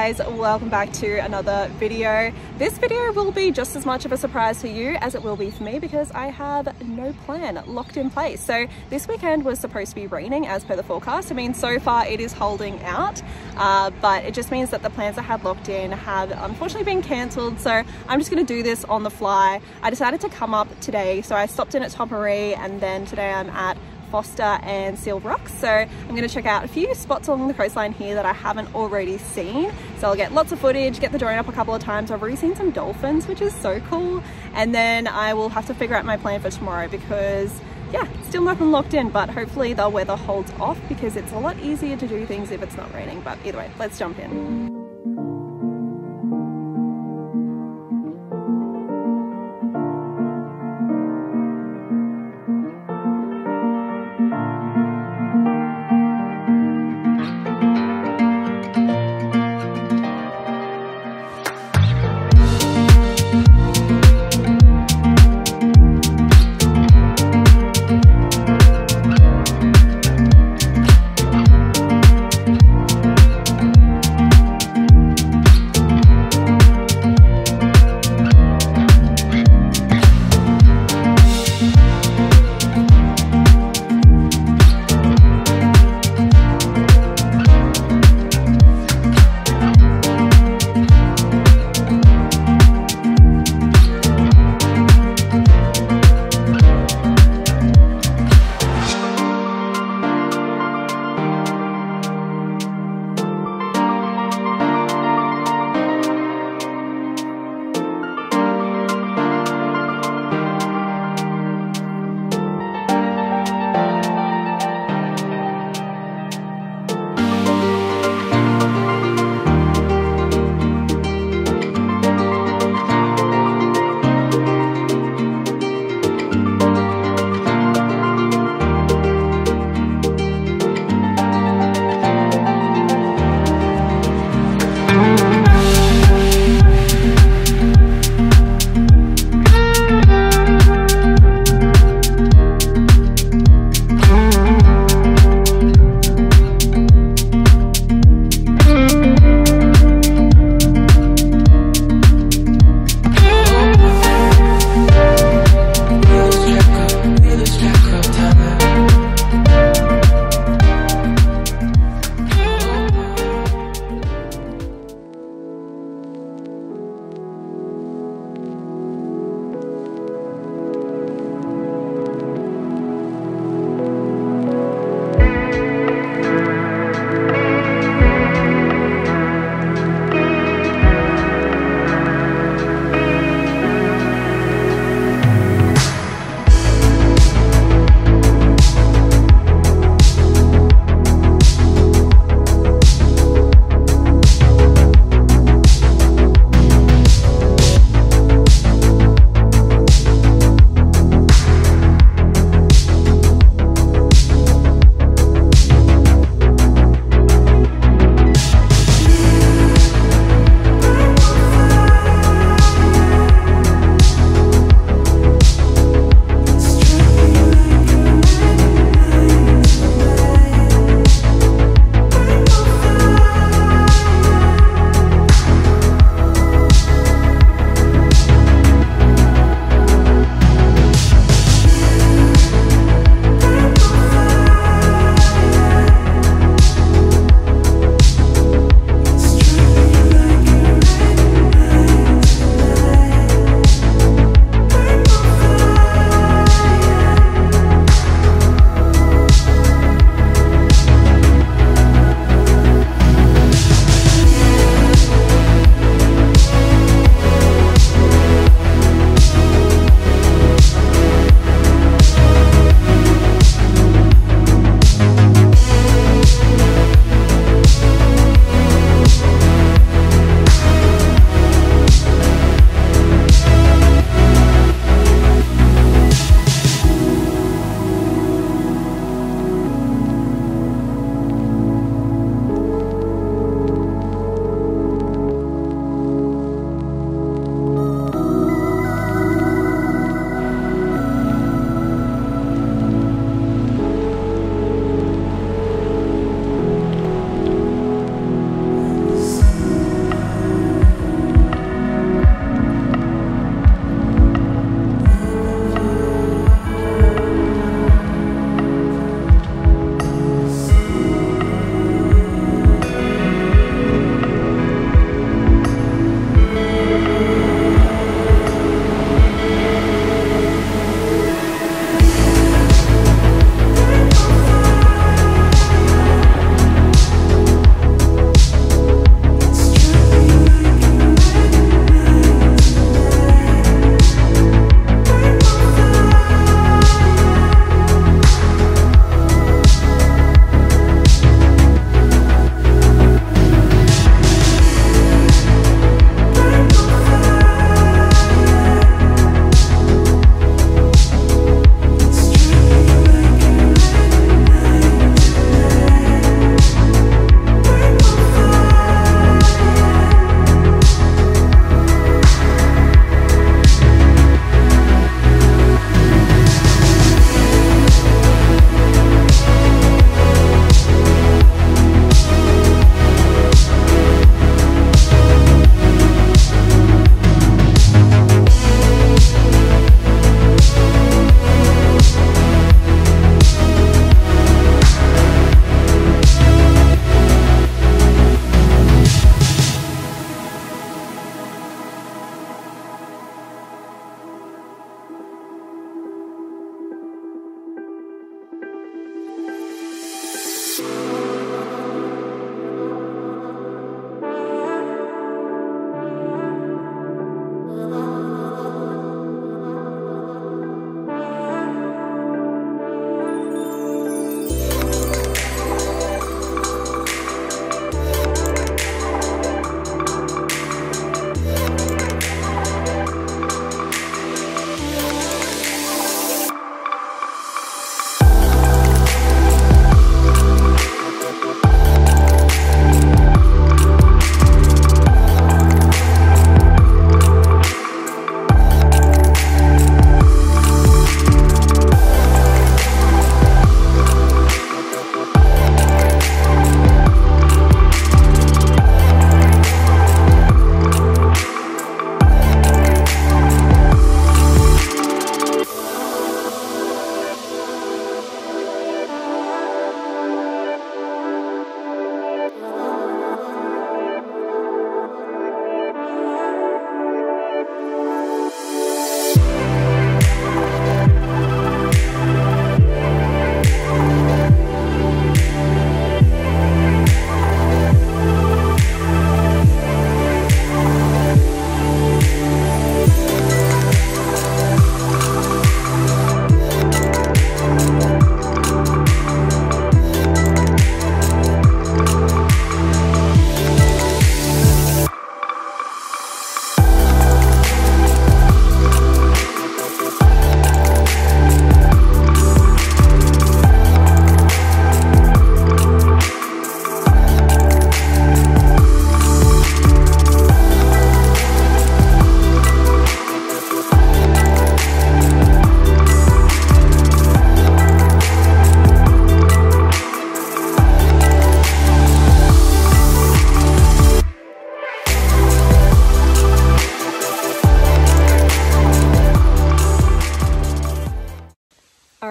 Guys, welcome back to another video. This video will be just as much of a surprise to you as it will be for me because I have no plan locked in place. So this weekend was supposed to be raining as per the forecast. I mean, so far it is holding out, uh, but it just means that the plans I had locked in have unfortunately been cancelled. So I'm just gonna do this on the fly. I decided to come up today. So I stopped in at Tomaree and then today I'm at Forster and Seal Rocks. So I'm going to check out a few spots along the coastline here that I haven't already seen. So I'll get lots of footage, get the drone up a couple of times. I've already seen some dolphins, which is so cool. And then I will have to figure out my plan for tomorrow because yeah, still nothing locked in, but hopefully the weather holds off because it's a lot easier to do things if it's not raining. But either way, let's jump in.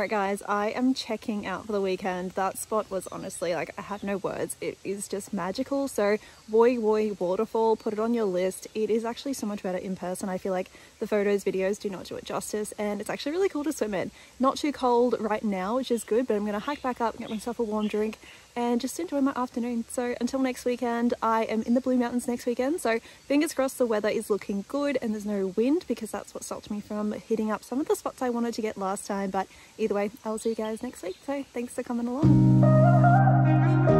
Guys, I am checking out for the weekend. That spot was honestly like, I have no words. It is just magical. So Woy Woy Waterfall, put it on your list. It is actually so much better in person. I feel like the photos, videos do not do it justice and it's actually really cool to swim in. Not too cold right now, which is good, but I'm gonna hike back up, and get myself a warm drink and just enjoy my afternoon. So until next weekend, I am in the Blue Mountains next weekend. So fingers crossed the weather is looking good and there's no wind because that's what stopped me from hitting up some of the spots I wanted to get last time. But either way, I will see you guys next week. So thanks for coming along.